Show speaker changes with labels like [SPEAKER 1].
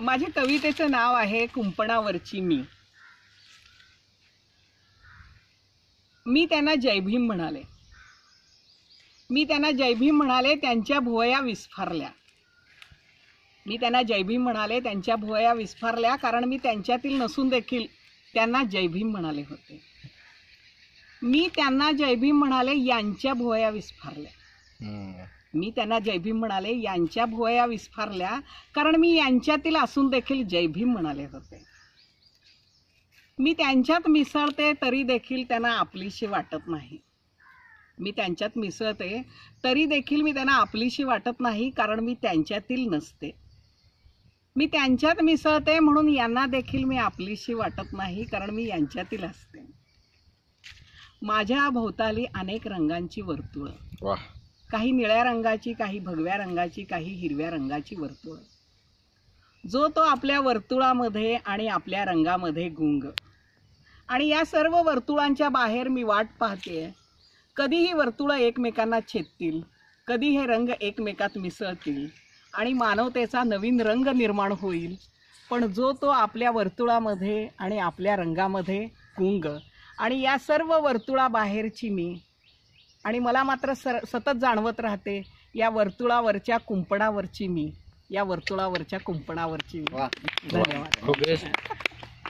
[SPEAKER 1] माझ्या कवितेचं नाव आहे कुंपणावरची मी. मी त्यांना जयभीम म्हणाले. मी त्यांना जयभीम म्हणाले त्यांच्या भुवया विस्फारल्या. मी त्यांना जयभीम म्हणाले त्यांच्या भुवया विस्फारल्या कारण मी त्यांच्यातील नसून देखील त्यांना जयभीम म्हणाले होते. मी त्यांना जयभीम म्हणाले यांच्या भुवया विस्फारल्या. मी त्यांना जयभीम म्हणाले यांच्या भुवया विस्फारल्या कारण मी यांच्यातील असून देखील जयभीम म्हणाले होते. मी त्यांच्यात मिसळते तरी देखील त्यांना आपलीशी वाटत नाही. मी त्यांच्यात मिसळते तरी देखील मी त्यांना आपलीशी वाटत नाही कारण मी त्यांच्यातील नसते. मी त्यांच्यात मिसळते म्हणून यांना देखील मी आपलीशी वाटत नाही कारण मी यांच्यातील असते. माझ्या भोवताली अनेक रंगांची वर्तुळं. काही निळ्या रंगाची काही भगव्या रंगाची काही हिरव्या रंगाची वर्तुळ. जो तो आपल्या वर्तुळामध्ये आणि आपल्या रंगामध्ये गुंग. आणि या सर्व वर्तुळांच्या बाहेर मी वाट पाहते. कधी ही वर्तुळं एकमेकांना छेदतील कधी हे रंग एकमेकात मिसळतील आणि मानवतेचा नवीन रंग निर्माण होईल. पण जो तो आपल्या वर्तुळामध्ये आणि आपल्या रंगामध्ये गुंग. आणि या सर्व वर्तुळाबाहेरची मी आणि मला मात्र सर सतत जाणवत राहते या वर्तुळावरच्या कुंपणावरची मी. या वर्तुळावरच्या कुंपणावरची मी. धन्यवाद.